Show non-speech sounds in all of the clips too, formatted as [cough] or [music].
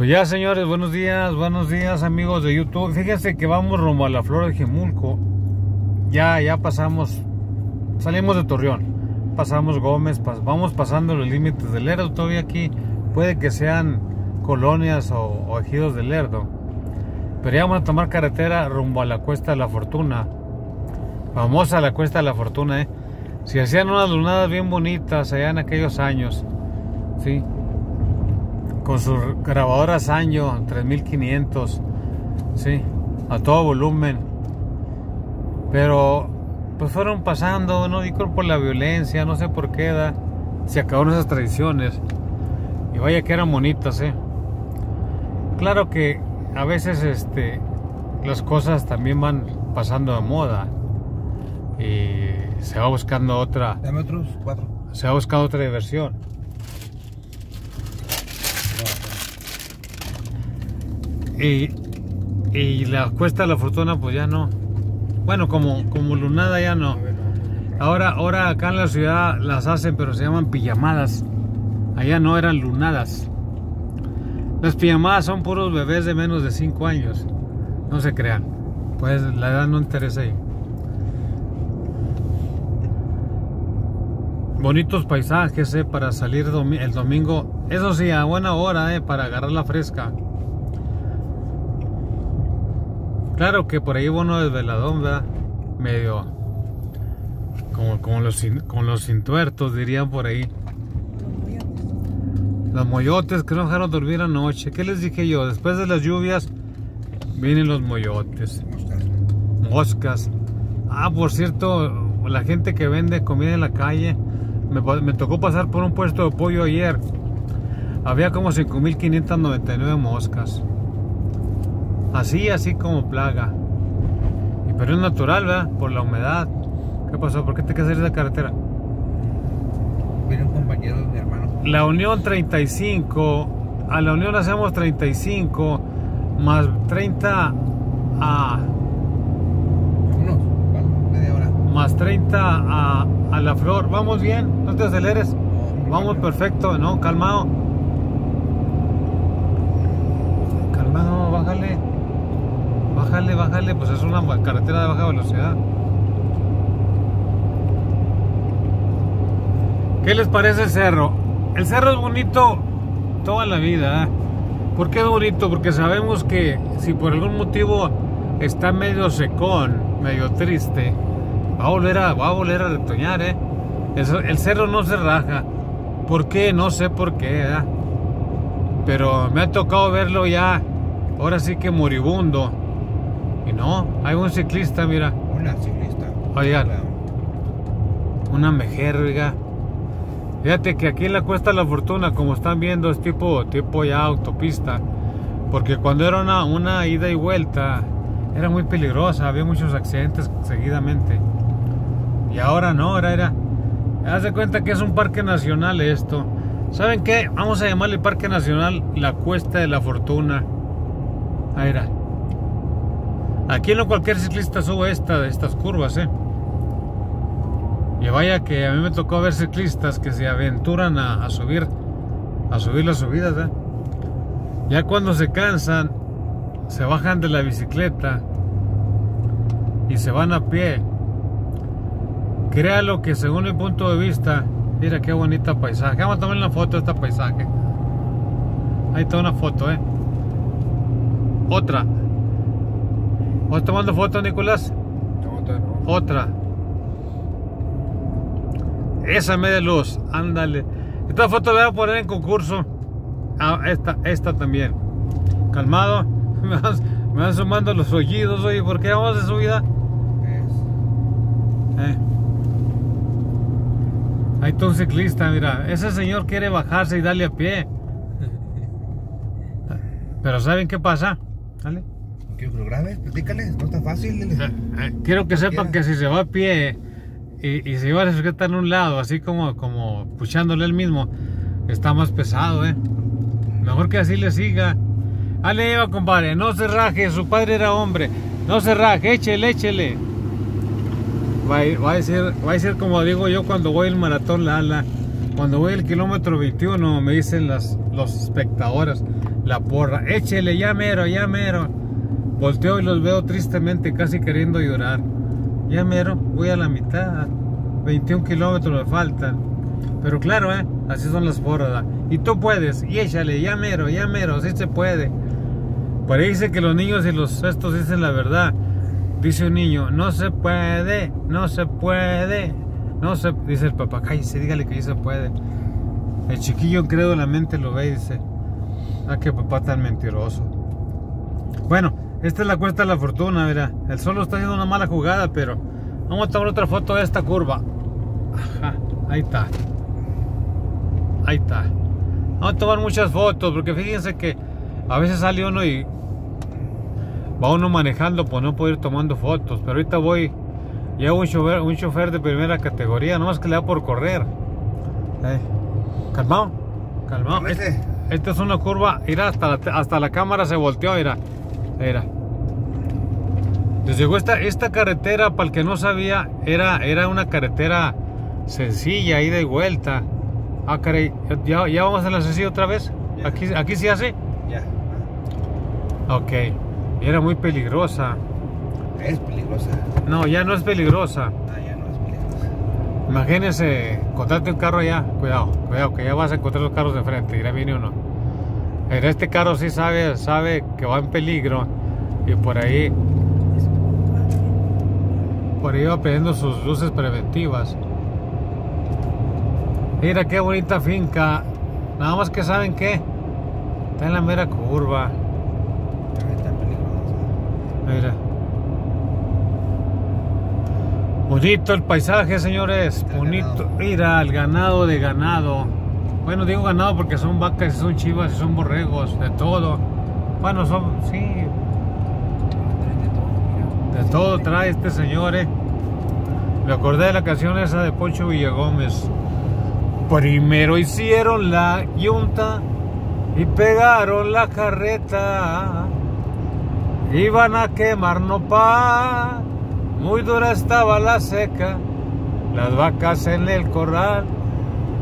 Pues ya señores, buenos días, buenos días amigos de YouTube. Fíjense que vamos rumbo a la Flor de Gemulco. Ya, ya pasamos, salimos de Torreón, pasamos Gómez, vamos pasando los límites del Lerdo. Todavía aquí puede que sean colonias o, ejidos del Lerdo. Pero ya vamos a tomar carretera rumbo a la Cuesta de la Fortuna. Famosa la Cuesta de la Fortuna, ¿eh? Si hacían unas lunadas bien bonitas allá en aquellos años, ¿sí? Con sus grabadoras año 3500, ¿sí? A todo volumen. Pero, pues fueron pasando, no digo por la violencia, no sé por qué, da, se acabaron esas tradiciones. Y vaya que eran bonitas, ¿eh? Claro que a veces, este, las cosas también van pasando de moda y se va buscando otra. Dame otros cuatro. Se va buscando otra diversión. Y, y la cuesta de la fortuna, pues ya no. Bueno, como, como lunada ya no. Ahora, ahora acá en la ciudad las hacen, pero se llaman pijamadas. Allá no eran lunadas. Las pijamadas son puros bebés de menos de 5 años. No se crean. Pues la edad no interesa ahí. Bonitos paisajes eh, para salir el domingo. Eso sí, a buena hora eh, para agarrar la fresca. Claro que por ahí bueno desveladón, ¿verdad? Medio como, como los, con los cintuertos, dirían por ahí. Los moyotes que no dejaron dormir anoche. ¿Qué les dije yo? Después de las lluvias vienen los moyotes. Moscas. Ah, por cierto, la gente que vende comida en la calle me, tocó pasar por un puesto de pollo ayer. Había como 5.599 moscas. Así, así como plaga. Y pero es natural, ¿verdad? Por la humedad. ¿Qué pasó? ¿Por qué te quedas de la carretera? Viene un compañero de mi hermano. La Unión 35. A la Unión hacemos 35 más 30 a más 30 a, a, la flor. Vamos bien, no te aceleres. Vamos perfecto, no, calmado. Calmado, bájale. Bájale, bájale, pues es una carretera de baja velocidad. ¿Qué les parece el cerro? El cerro es bonito toda la vida. ¿eh? ¿Por qué es bonito? Porque sabemos que si por algún motivo está medio secón, medio triste, Va a volver a, va a, volver a retoñar, ¿eh? El, cerro no se raja. ¿Por qué? No sé por qué. Pero me ha tocado verlo ya, ahora sí que moribundo. No, hay un ciclista, mira. Una ciclista. Oigan, una mejerga. Fíjate que aquí en la Cuesta de la Fortuna, como están viendo, es tipo, tipo ya autopista. Porque cuando era una, una ida y vuelta, era muy peligrosa, había muchos accidentes seguidamente. Y ahora no, ahora era. Haz de cuenta que es un parque nacional esto. ¿Saben qué? Vamos a llamarle Parque Nacional La Cuesta de la Fortuna. Ahí era. Aquí no cualquier ciclista sube esta, estas curvas, ¿eh? Y vaya que a mí me tocó ver ciclistas que se aventuran a, subir, a subir las subidas, ¿eh? Ya cuando se cansan, se bajan de la bicicleta y se van a pie Créalo que según mi punto de vista, mira qué bonita paisaje. Vamos a tomar una foto de este paisaje. Ahí está una foto, eh. Otra. ¿Vas tomando foto, Nicolás? Otra. Esa media luz, ándale. Esta foto la voy a poner en concurso. Ah, esta, esta también. Calmado. [laughs] Me van, sumando los oídos, oye, ¿por qué vamos de subida? Eh. Ahí está un ciclista, mira. Ese señor quiere bajarse y darle a pie. [laughs] Pero ¿saben qué pasa? ¿Dale? Quiero que lo grabes, platícales, no está fácil. Eh, eh, quiero que sepan que si se va a pie y, y se va a sujetar en un lado, así como, como puchándole el mismo, está más pesado, ¿eh? Mejor que así le siga. Ale, iba, compadre, no se raje, su padre era hombre. No se raje, échele, échele. Va a, va a, ser, va a ser como digo yo cuando voy al maratón la ala. Cuando voy al kilómetro 21 me dicen las, los espectadores, la porra, échele, ya mero, ya mero. Volteo y los veo tristemente, casi queriendo llorar. Ya mero, voy a la mitad. 21 kilómetros me faltan. Pero claro, ¿eh? así son las porras. Y tú puedes, y échale, ya mero, ya mero, así se puede. Dice que los niños y los estos dicen la verdad. Dice un niño, no se puede, no se puede. No se, dice el papá, cállese, dígale que sí se puede. El chiquillo creo la mente lo ve y dice, ah, qué papá tan mentiroso. Bueno, esta es la cuesta de la fortuna, mira. El solo está haciendo una mala jugada, pero vamos a tomar otra foto de esta curva. Ajá, ahí está. Ahí está. Vamos a tomar muchas fotos, porque fíjense que a veces sale uno y va uno manejando, pues no puedo ir tomando fotos. Pero ahorita voy Llevo un chofer, un chofer de primera categoría, nomás que le da por correr. Eh, calmado, calmado. Este, esta es una curva, mira, hasta la, hasta la cámara se volteó, mira. Mira. Llegó esta, esta carretera, para el que no sabía, era, era una carretera sencilla, ida y vuelta. Ah, caray, ¿ya, ya vamos a la sencilla otra vez? ¿Aquí, ¿Aquí sí hace? Ya. Ok. Era muy peligrosa. Es peligrosa. No, ya no es peligrosa. Ah, ya no es peligrosa. Imagínese, encontrarte un carro allá. Cuidado, cuidado, que ya vas a encontrar los carros de frente. Irá viene uno. En este carro sí sabe, sabe que va en peligro. Y por ahí. Por ahí va pidiendo sus luces preventivas. Mira qué bonita finca. Nada más que saben qué. Está en la mera curva. Mira. Bonito el paisaje, señores. Bonito. Mira, el ganado de ganado. Bueno, digo ganado porque son vacas, son chivas, son borregos, de todo. Bueno, son, sí. De todo trae este señor, eh. Me acordé de la canción esa de Poncho Villagómez. Primero hicieron la yunta y pegaron la carreta. Iban a quemar nopal muy dura estaba la seca, las vacas en el corral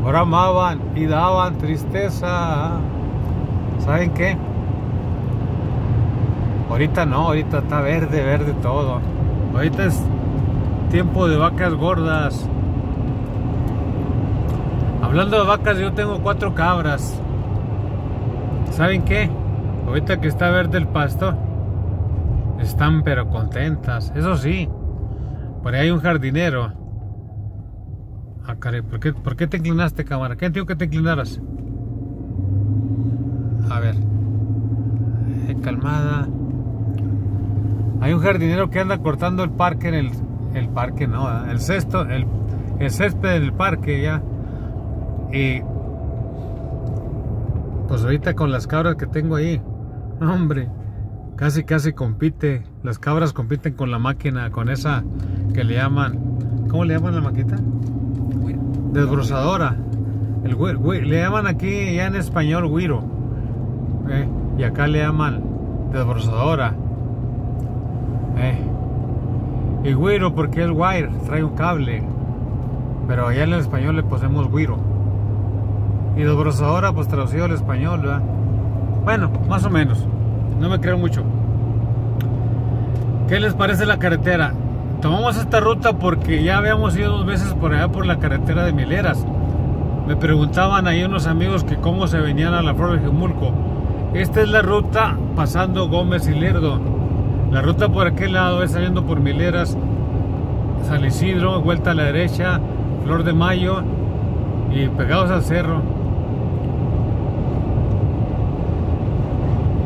bramaban y daban tristeza. ¿Saben qué? Ahorita no, ahorita está verde, verde todo. Ahorita es tiempo de vacas gordas. Hablando de vacas, yo tengo cuatro cabras. ¿Saben qué? Ahorita que está verde el pasto, están pero contentas. Eso sí, por ahí hay un jardinero. Ah, caray, ¿por qué, ¿por qué te inclinaste, cámara? ¿Qué dijo que te inclinaras? A ver. Calmada. Hay un jardinero que anda cortando el parque en el... El parque, no, el cesto, el, el césped del parque ya. Y... Pues ahorita con las cabras que tengo ahí. Hombre. Casi, casi compite. Las cabras compiten con la máquina, con esa que le llaman. ¿Cómo le llaman la maqueta? Desbrozadora. El, le llaman aquí ya en español guiro. Eh, y acá le llaman desbrozadora. Eh. Y guiro porque es wire, trae un cable. Pero allá en el español le ponemos guiro. Y desbrozadora, pues traducido al español, ¿verdad? Bueno, más o menos no me creo mucho. ¿Qué les parece la carretera? Tomamos esta ruta porque ya habíamos ido dos veces por allá por la carretera de Mileras. Me preguntaban ahí unos amigos que cómo se venían a la Flor de Gemulco. Esta es la ruta pasando Gómez y Lerdo. La ruta por aquel lado es saliendo por Mileras, San Isidro, vuelta a la derecha, Flor de Mayo y pegados al cerro.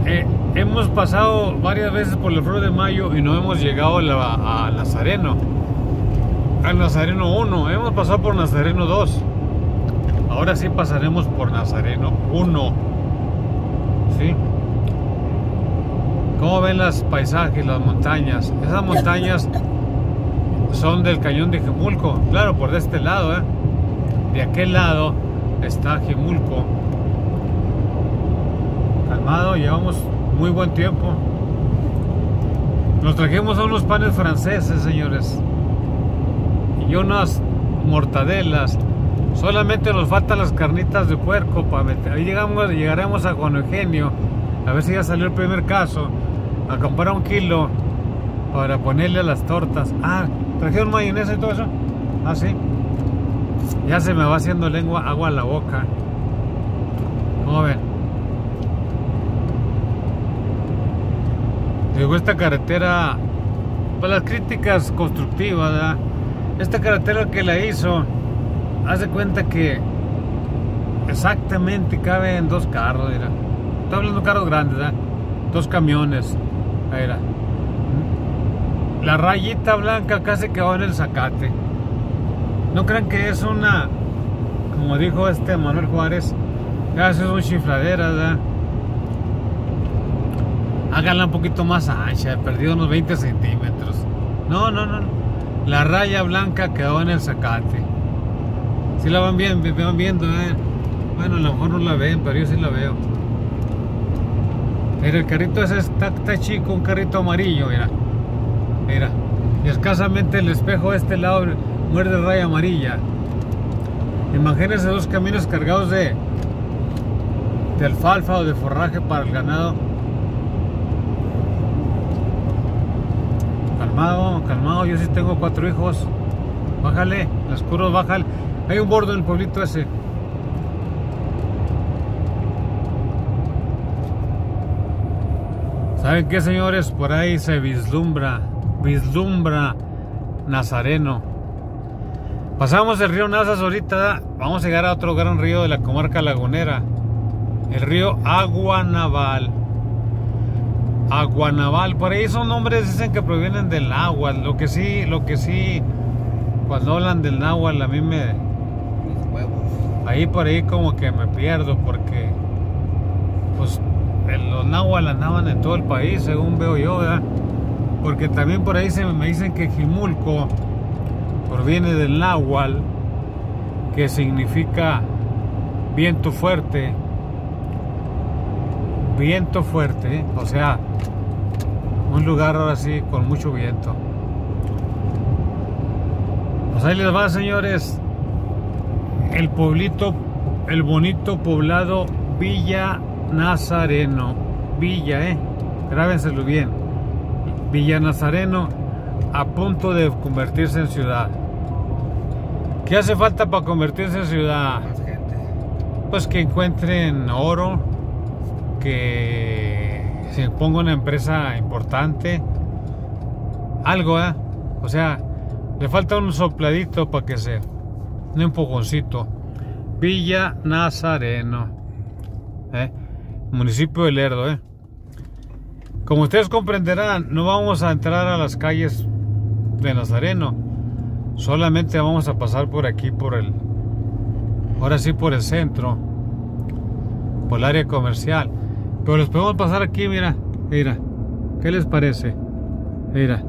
Eh, hemos pasado varias veces por el Flor de Mayo y no hemos llegado a, Nazareno. Al Nazareno 1, hemos pasado por Nazareno 2. Ahora sí pasaremos por Nazareno 1. ¿Sí? ¿Cómo ven los paisajes, las montañas? Esas montañas son del cañón de Jemulco. Claro, por de este lado, ¿eh? De aquel lado está Jemulco. Calmado, llevamos muy buen tiempo. Nos trajimos unos panes franceses, señores. Y unas mortadelas. Solamente nos faltan las carnitas de puerco para meter. Ahí llegamos, llegaremos a Juan Eugenio. A ver si ya salió el primer caso. A comprar un kilo para ponerle a las tortas. Ah, trajeron mayonesa y todo eso. Ah, sí. Ya se me va haciendo lengua, agua a la boca. ¿Cómo ven? Llegó esta carretera, para las críticas constructivas. Esta carretera que la hizo, hace cuenta que exactamente cabe en dos carros, mira. Estoy hablando de carros grandes. Dos camiones. Era. La rayita blanca casi quedó en el zacate. No crean que es una, como dijo este Manuel Juárez, ya es un chifladera. Háganla un poquito más ancha, perdido unos 20 centímetros. No, no, no. La raya blanca quedó en el zacate. Si la van viendo, van viendo, ¿eh? Bueno, a lo mejor no la ven, pero yo sí la veo. Mira, el carrito ese está, está chico, un carrito amarillo, mira. Mira. Y escasamente el espejo de este lado muerde raya amarilla. Imagínense dos camiones cargados de, de alfalfa o de forraje para el ganado. Calmado, calmado, yo sí tengo cuatro hijos. Bájale, los curvas, bájale. Hay un bordo en el pueblito ese. ¿Saben qué, señores? Por ahí se vislumbra, vislumbra Nazareno. Pasamos el río Nazas ahorita, vamos a llegar a otro gran río de la comarca lagunera, el río Aguanaval. Aguanaval, por ahí son nombres dicen que provienen del agua, lo que sí, lo que sí, cuando hablan del náhuatl a mí me, Mis huevos. ahí por ahí como que me pierdo porque pues los náhuatl andaban en todo el país según veo yo ¿verdad? porque también por ahí se me dicen que Jimulco proviene del náhuatl que significa viento fuerte viento fuerte o sea un lugar ahora sí con mucho viento pues ahí les va señores el pueblito, el bonito poblado Villa Nazareno. Villa, eh. Grábenselo bien. Villa Nazareno a punto de convertirse en ciudad. ¿Qué hace falta para convertirse en ciudad? Pues que encuentren oro, que se ponga una empresa importante, algo, ¿eh? O sea, le falta un sopladito para que sea, un empujoncito. Villa Nazareno, ¿eh? municipio de Lerdo, ¿eh? Como ustedes comprenderán, no vamos a entrar a las calles de Nazareno, solamente vamos a pasar por aquí, por el, ahora sí por el centro, por el área comercial. Pero les podemos pasar aquí, mira, mira, ¿qué les parece? Mira,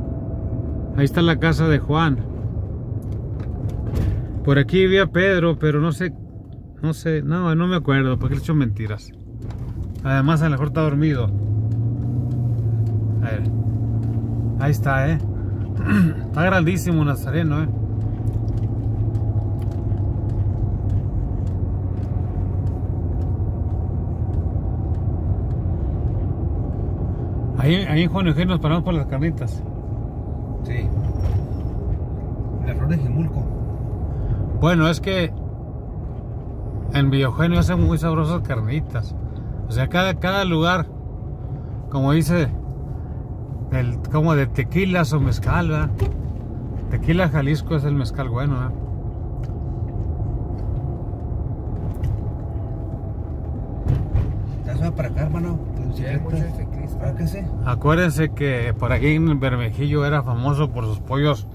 ahí está la casa de Juan. Por aquí vivía Pedro, pero no sé, no sé, no, no me acuerdo, porque he hecho mentiras. Además, a lo mejor está dormido. A ver, ahí está, eh. [clears throat] Está grandísimo Nazareno, eh. Ahí, ahí en Juan Eugenio nos paramos por las carnitas. Sí. La flor de Jimulco. Bueno, es que en Villa Eugenio hacen muy sabrosas carnitas. O sea, cada, cada lugar, como dice, del, como de tequilas o mezcal, ¿verdad? Tequila Jalisco es el mezcal bueno, ¿verdad? ¿Ya se va para acá, hermano? Sí, hay muchos ciclistas. ¿Para qué sí? Acuérdense que por aquí en Bermejillo era famoso por sus pollos,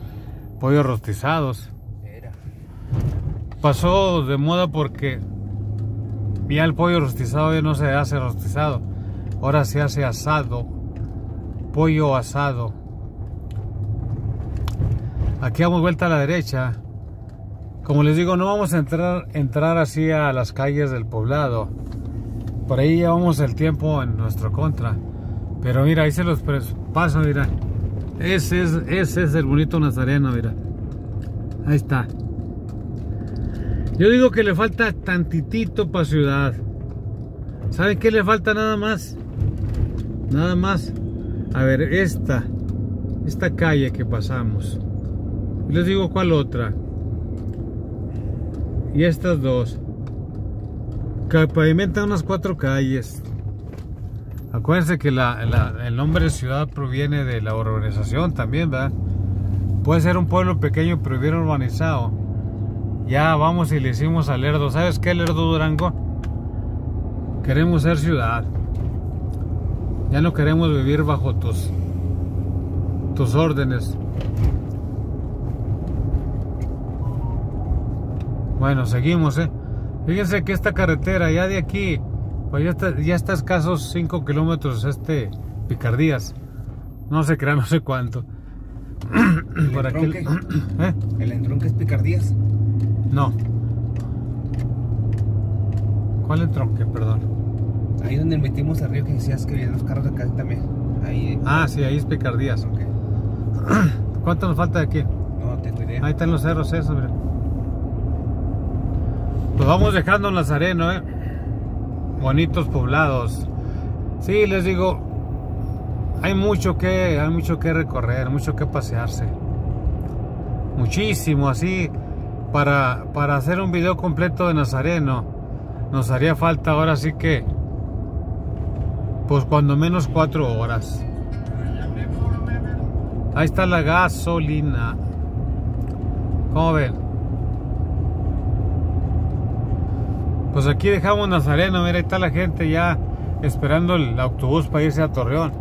pollos rostizados. Era. Pasó de moda porque ya el pollo rostizado ya no se hace rostizado, ahora se hace asado, pollo asado. Aquí damos vuelta a la derecha. Como les digo, no vamos a entrar, entrar así a las calles del poblado. Por ahí llevamos el tiempo en nuestro contra. Pero mira, ahí se los paso, mira. Ese es, ese es el bonito Nazareno, mira. Ahí está. Yo digo que le falta tantitito para ciudad. ¿Saben qué le falta nada más? Nada más. A ver, esta. Esta calle que pasamos. Les digo cuál otra. Y estas dos. Que pavimentan unas cuatro calles. Acuérdense que la, el nombre de ciudad proviene de la urbanización también, ¿verdad? Puede ser un pueblo pequeño pero bien urbanizado. Ya vamos y le hicimos a Lerdo. ¿Sabes qué, Lerdo Durango? Queremos ser ciudad. Ya no queremos vivir bajo tus tus órdenes. Bueno, seguimos, ¿eh? Fíjense que esta carretera ya de aquí, pues ya está, ya está a escasos 5 kilómetros, este, picardías. No se crea, no sé cuánto. ¿El Por aquel- entronque? [clears throat] ¿Eh? ¿El entronque es picardías? No. ¿Cuál entronque? Perdón. Ahí donde metimos arriba que decías que vienen los carros de acá también. Ahí. Ah, sí, ahí es picardías. Ok. [clears throat] ¿Cuánto nos falta de aquí? No tengo idea. Ahí están los cerros esos, mira. Pues vamos dejando Nazareno, ¿eh? Bonitos poblados. Sí, les digo, hay mucho que, hay mucho que recorrer, mucho que pasearse. Muchísimo, así. Para, para hacer un video completo de Nazareno, nos haría falta ahora sí que, pues cuando menos cuatro horas. Ahí está la gasolina. ¿Cómo ven? Pues aquí dejamos Nazareno, mira, ahí está la gente ya esperando el autobús para irse a Torreón.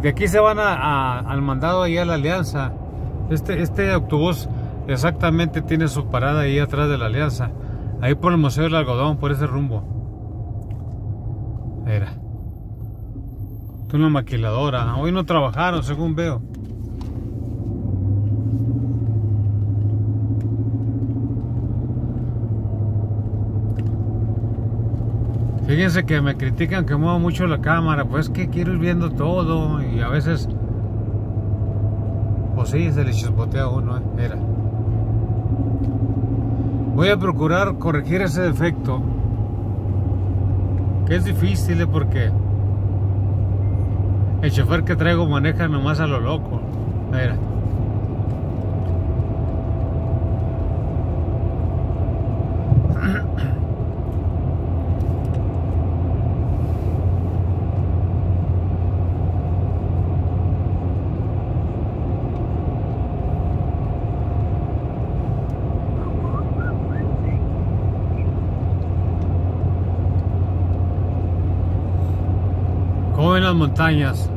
De aquí se van al mandado ahí a la Alianza. Este, este autobús exactamente tiene su parada ahí atrás de la Alianza. Ahí por el Museo del Algodón, por ese rumbo. Era. Una maquiladora. Hoy no trabajaron, según veo. Fíjense que me critican que muevo mucho la cámara, pues que quiero ir viendo todo y a veces, pues sí, se le chispotea a uno, ¿eh? era. Voy a procurar corregir ese defecto, que es difícil ¿eh? porque el chofer que traigo maneja nomás a lo loco, era. ¿Cómo ven las montañas?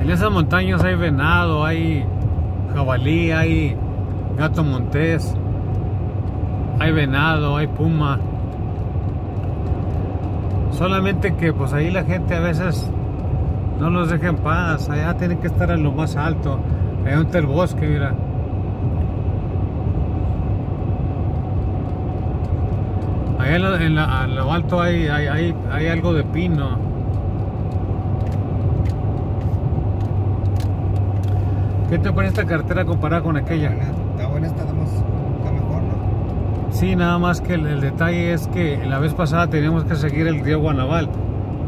En esas montañas hay venado, hay jabalí, hay gato montés, hay venado, hay puma. Solamente que pues ahí la gente a veces no los deja en paz, allá tienen que estar en lo más alto, allá entre el bosque, mira. Allá en, la- lo alto hay, hay, hay algo de pino. ¿Qué te parece esta cartera comparada con aquella? Está buena, está, más, está mejor, ¿no? Sí, nada más que el, el detalle es que la vez pasada teníamos que seguir el río Guanaval,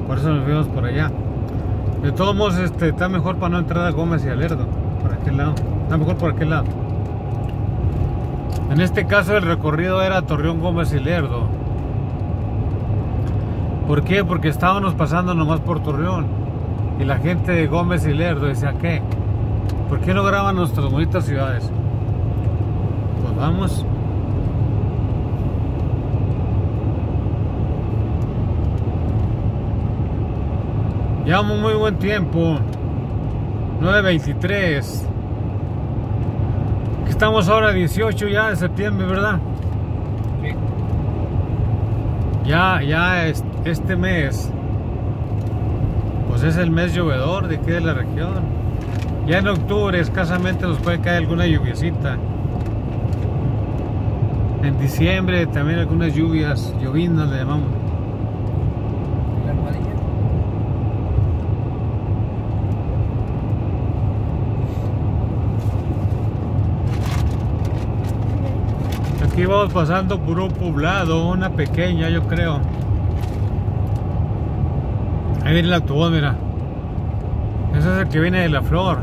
por eso nos fuimos por allá. De todos modos, este, está mejor para no entrar a Gómez y a Lerdo, por aquel lado. Está mejor por aquel lado. En este caso el recorrido era Torreón, Gómez y Lerdo. ¿Por qué? Porque estábamos pasando nomás por Torreón. Y la gente de Gómez y Lerdo decía, ¿qué? ¿Por qué no graban nuestras bonitas ciudades? Pues vamos. Llevamos muy buen tiempo. 9.23. Que Estamos ahora 18 ya de septiembre, ¿verdad? Sí. Ya, ya es- este mes, pues es el mes llovedor de aquí de la región. Ya en octubre escasamente nos puede caer alguna lluviecita. En diciembre también algunas lluvias, llovinas le llamamos. ¿Y la? Aquí vamos pasando por un poblado, una pequeña yo creo. Ahí viene el autobús, mira. Ese es el que viene de la flor.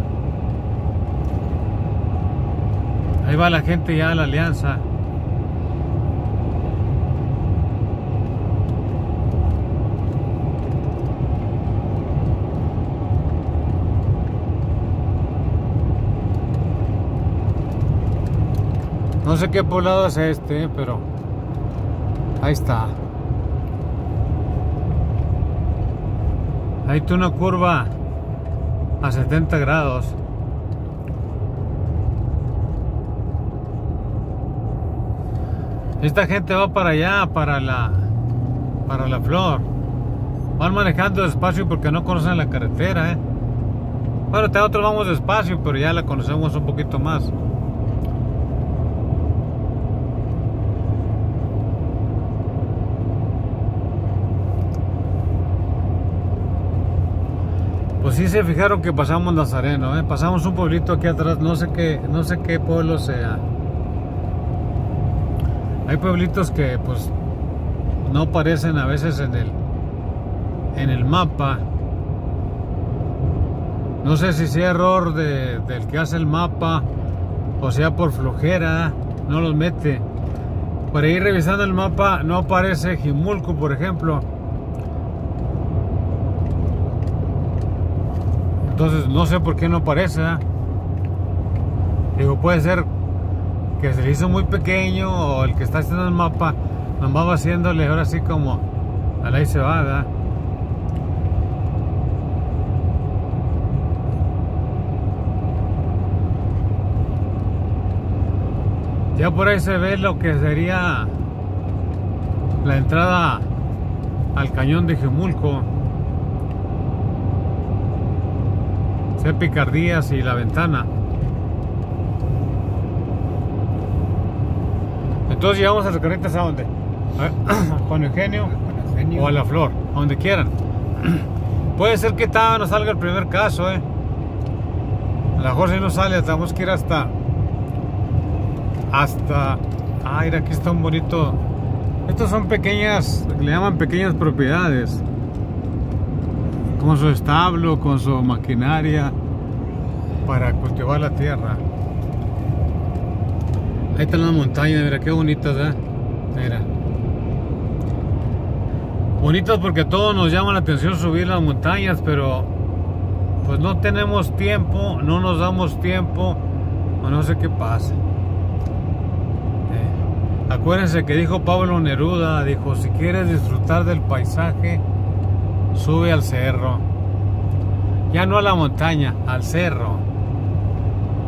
Ahí va la gente ya a la alianza. No sé qué poblado es este, pero ahí está. Ahí está una curva a 70 grados. Esta gente va para allá, para la para la flor. Van manejando despacio porque no conocen la carretera, ¿eh? Bueno, nosotros vamos despacio, pero ya la conocemos un poquito más. Pues sí se fijaron que pasamos Nazareno, ¿eh? pasamos un pueblito aquí atrás, no sé qué, no sé qué pueblo sea. Hay pueblitos que pues no aparecen a veces en el en el mapa. No sé si sea error del que hace el mapa o sea por flojera, no los mete. Para ir revisando el mapa no aparece Jimulco, por ejemplo. Entonces no sé por qué no aparece. ¿eh? Digo, puede ser que se le hizo muy pequeño o el que está haciendo el mapa nos va haciéndole ahora sí como a la se va. Ya por ahí se ve lo que sería la entrada al cañón de Jemulco. Se picardías y la ventana. Entonces llevamos a las carretas a dónde? A [clears throat] Juan Eugenio, o a la Flor, a donde quieran. [clears throat] Puede ser que nos salga el primer caso, ¿eh? A lo mejor si no sale, tenemos que ir hasta. Hasta. Ah, mira, aquí está un bonito. Estos son pequeñas, le llaman pequeñas propiedades. Con su establo, con su maquinaria para cultivar la tierra. Ahí están las montañas, mira qué bonitas, ¿eh? Mira. Bonitas porque todos nos llama la atención subir las montañas, pero pues no tenemos tiempo, no nos damos tiempo, o no sé qué pasa. Eh, acuérdense que dijo Pablo Neruda, dijo, si quieres disfrutar del paisaje, sube al cerro. Ya no a la montaña, al cerro.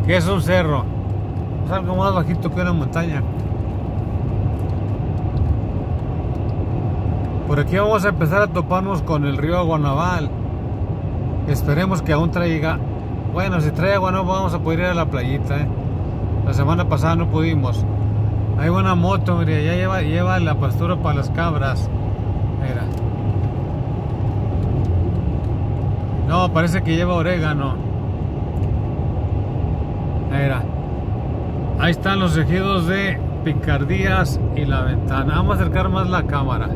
¿Qué es un cerro? Algo más bajito que una montaña. Por aquí vamos a empezar a toparnos con el río Guanaval. Esperemos que aún traiga. Bueno, si trae agua no vamos a poder ir a la playita. ¿eh? La semana pasada no pudimos. Hay una moto, mire, ya lleva, lleva la pastura para las cabras. Mira. No, parece que lleva orégano. Mira. Ahí están los ejidos de Picardías y la ventana. Vamos a acercar más la cámara.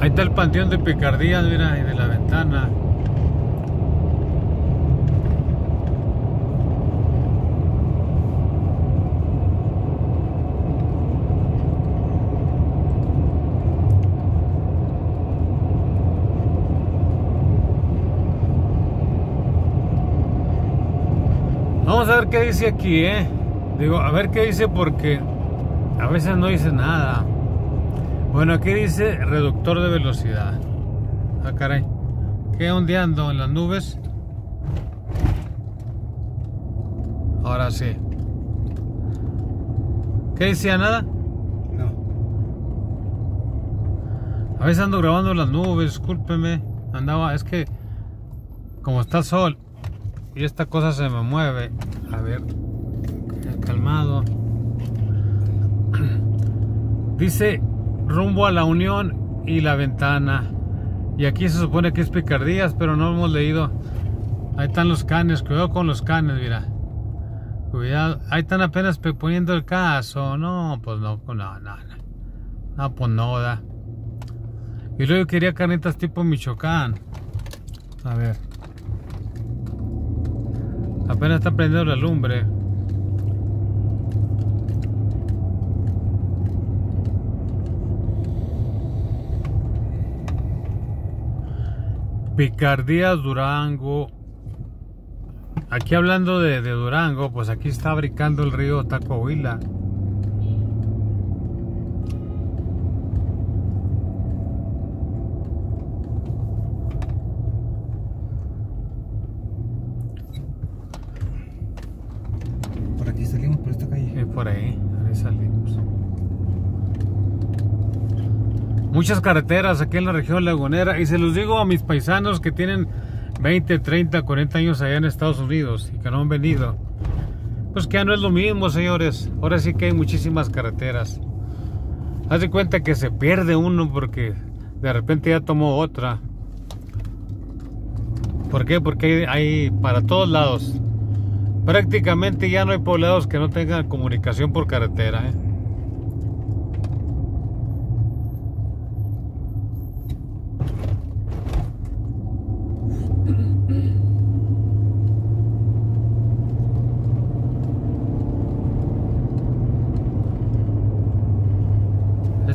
Ahí está el panteón de Picardías, mira, de la ventana. Qué dice aquí, ¿eh? Digo, a ver qué dice porque a veces no dice nada. Bueno, aquí dice reductor de velocidad. Ah, caray. ¿Qué ondeando en las nubes? Ahora sí. ¿Qué decía nada? No. A veces ando grabando las nubes, discúlpeme. Andaba, es que como está el sol, y esta cosa se me mueve. A ver, calmado. [clears throat] Dice rumbo a la Unión y la ventana. Y aquí se supone que es picardías, pero no hemos leído. Ahí están los canes, cuidado con los canes, mira. Cuidado, ahí están apenas poniendo el caso. No, pues no, no, no, no. No, pues no, da. Y luego quería carnitas tipo Michoacán. A ver. Apenas está prendiendo la lumbre. Picardía Durango. Aquí hablando de, Durango, pues aquí está brincando el río Tacohuila. Por aquí salimos por esta calle. Y por ahí, ahí salimos. Muchas carreteras aquí en la región lagunera y se los digo a mis paisanos que tienen 20, 30, 40 años allá en Estados Unidos y que no han venido. Pues que ya no es lo mismo, señores. Ahora sí que hay muchísimas carreteras. Haz cuenta que se pierde uno porque de repente ya tomó otra. ¿Por qué? Porque hay, hay para todos lados. Prácticamente ya no hay poblados que no tengan comunicación por carretera. ¿eh?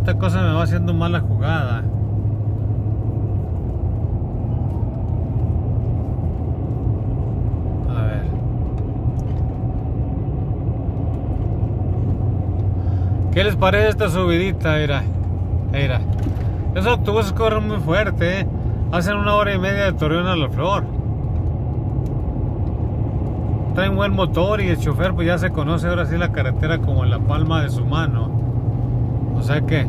Esta cosa me va haciendo mala jugada. A ver. ¿Qué les parece esta subidita? Mira, mira. Esos autobuses corren muy fuerte, ¿eh? Hacen una hora y media de Torreón a la Flor. Traen buen motor y el chofer pues ya se conoce ahora sí la carretera como en la palma de su mano. Sea que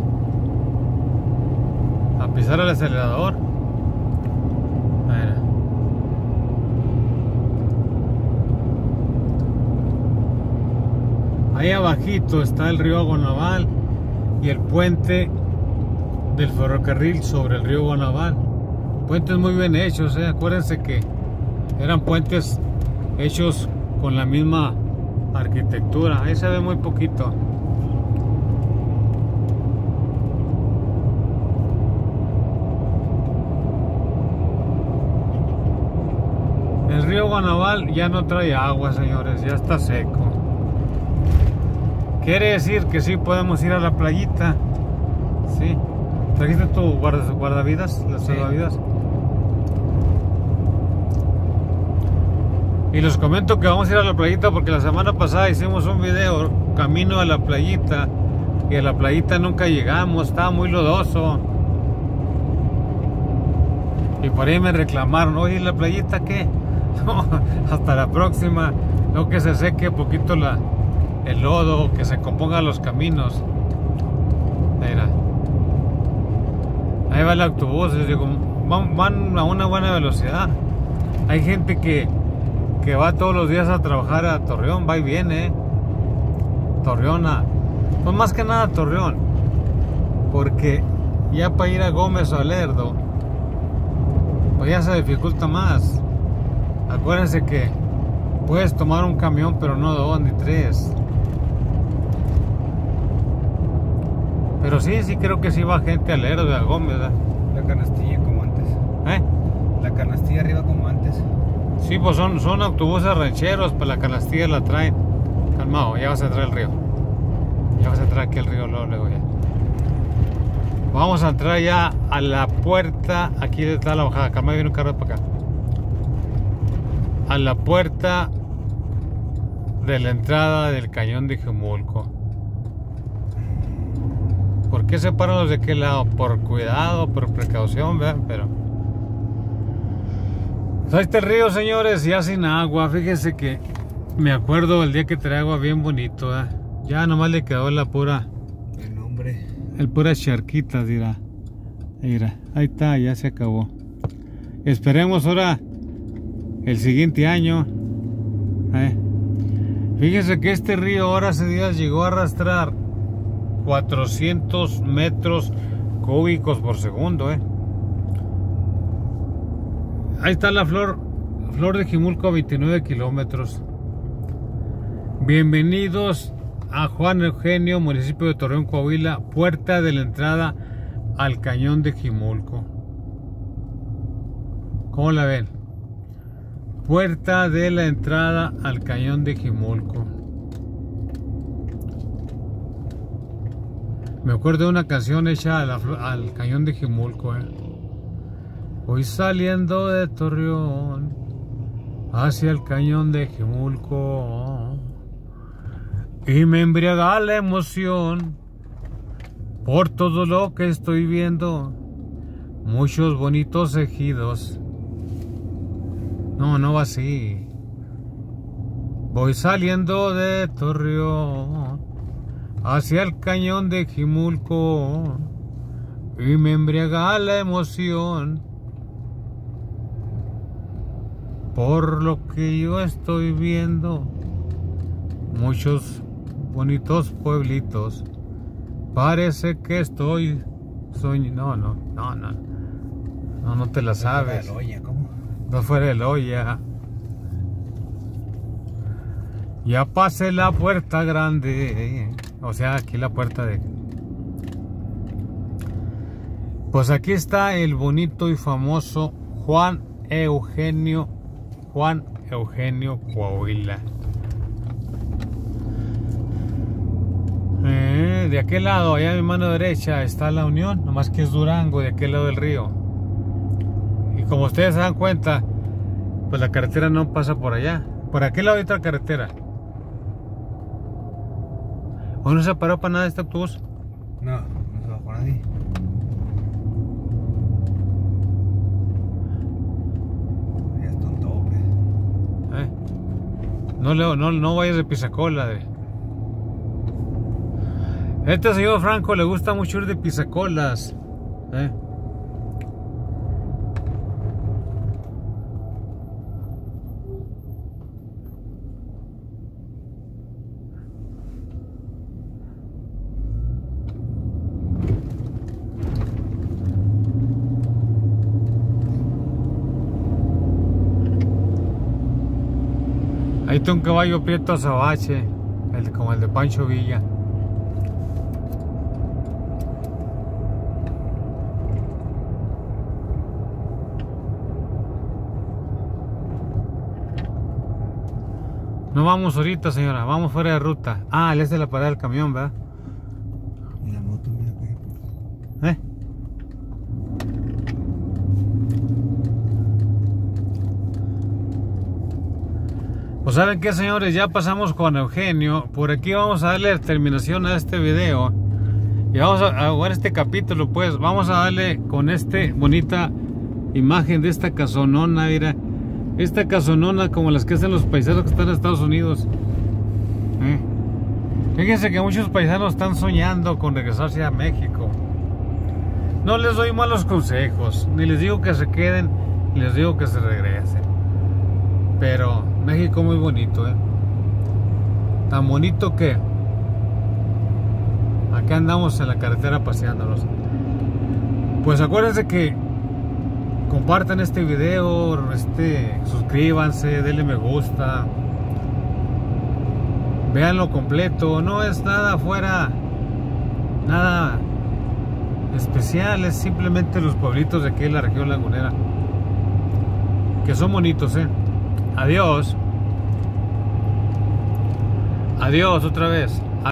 a pisar el acelerador. Ahí abajito está el río Guanaval y el puente del ferrocarril sobre el río Guanaval. Puentes muy bien hechos, ¿eh? acuérdense que eran puentes hechos con la misma arquitectura. Ahí se ve muy poquito. Guanaval ya no trae agua, señores, ya está seco. Quiere decir que sí podemos ir a la playita. Sí. ¿Trajiste tu guarda, guardavidas? ¿Las Sí. salvavidas? Y les comento que vamos a ir a la playita porque la semana pasada hicimos un video camino a la playita y a la playita nunca llegamos, estaba muy lodoso. Y por ahí me reclamaron, oye, ¿y ¿la playita qué? [laughs] Hasta la próxima, no que se seque poquito la, el lodo, que se compongan los caminos. Mira. Ahí va el autobús, van, a una buena velocidad. Hay gente que, que va todos los días a trabajar a Torreón, va y viene. Torreón pues más que nada Torreón. Porque ya para ir a Gómez o a Lerdo, pues ya se dificulta más. Acuérdense que puedes tomar un camión, pero no dos ni tres. Pero sí, sí creo que sí va gente a Lerdo, a Gómez, ¿verdad? La canastilla como antes. ¿Eh? La canastilla arriba como antes. Sí, pues son, son autobuses rancheros, pues la canastilla la traen. Calmado, ya vas a entrar el río. Ya vas a entrar aquí el río luego, luego ya. Vamos a entrar ya a la puerta. Aquí está la bajada. Calma, viene un carro para acá. A la puerta de la entrada del cañón de Jumulco. ¿Por qué separarnos de qué lado? Por cuidado, por precaución, vean, pero. Ahí está el río, señores, ya sin agua. Fíjense que me acuerdo el día que traía agua bien bonito. ¿eh? Ya nomás le quedó la pura, El nombre. el pura charquita, dirá. Mira, ahí está, ya se acabó. Esperemos ahora el siguiente año Eh. Fíjense que este río ahora hace días llegó a arrastrar 400 metros cúbicos por segundo. Eh. Ahí está la flor, flor de Jimulco, 29 kilómetros. Bienvenidos a Juan Eugenio, municipio de Torreón, Coahuila, puerta de la entrada al cañón de Jimulco. ¿Cómo la ven? Puerta de la entrada al cañón de Jimulco. Me acuerdo de una canción hecha al cañón de Jimulco. Eh. Saliendo de Torreón hacia el cañón de Jimulco y me embriaga la emoción por todo lo que estoy viendo. Muchos bonitos ejidos. No, no va así. Voy saliendo de Torreón hacia el cañón de Jimulco y me embriaga la emoción por lo que yo estoy viendo. Muchos bonitos pueblitos. Parece que estoy soñando no no no no. No no te la sabes no fuera el olla ya pasé la puerta grande o sea aquí la puerta de pues aquí está el bonito y famoso Juan Eugenio Juan Eugenio Coahuila. Eh, de aquel lado, allá a mi mano derecha, está la Unión, nomás que es Durango, de aquel lado del río. Como ustedes se dan cuenta, pues la carretera no pasa por allá. Por aquel lado hay otra carretera. ¿O no se paró para nada este autobús? No, no se bajó nadie. No, no, no vayas de pisacola. De... Este señor Franco le gusta mucho ir de pisacolas. ¿eh? Ahí está un caballo prieto azabache, el, como el de Pancho Villa. No vamos ahorita, señora, vamos fuera de ruta. Ah, le hace la parada del camión, ¿verdad? Y la moto, mira ¿Eh? Pues saben qué señores, ya pasamos con Eugenio. Por aquí vamos a darle terminación a este video. Y vamos a, jugar este capítulo, pues. Vamos a darle con este bonita imagen de esta casonona, mira. Esta casonona como las que hacen los paisanos que están en Estados Unidos. ¿Eh? Fíjense que muchos paisanos están soñando con regresarse a México. No les doy malos consejos, ni les digo que se queden, les digo que se regresen. Pero México muy bonito, ¿eh? Tan bonito que acá andamos en la carretera paseándonos. Pues acuérdense que compartan este video, este, suscríbanse, denle me gusta. Veanlo completo, no es nada fuera, nada especial, es simplemente los pueblitos de aquí en la región lagunera. Que son bonitos, eh. Adiós. Adiós otra vez.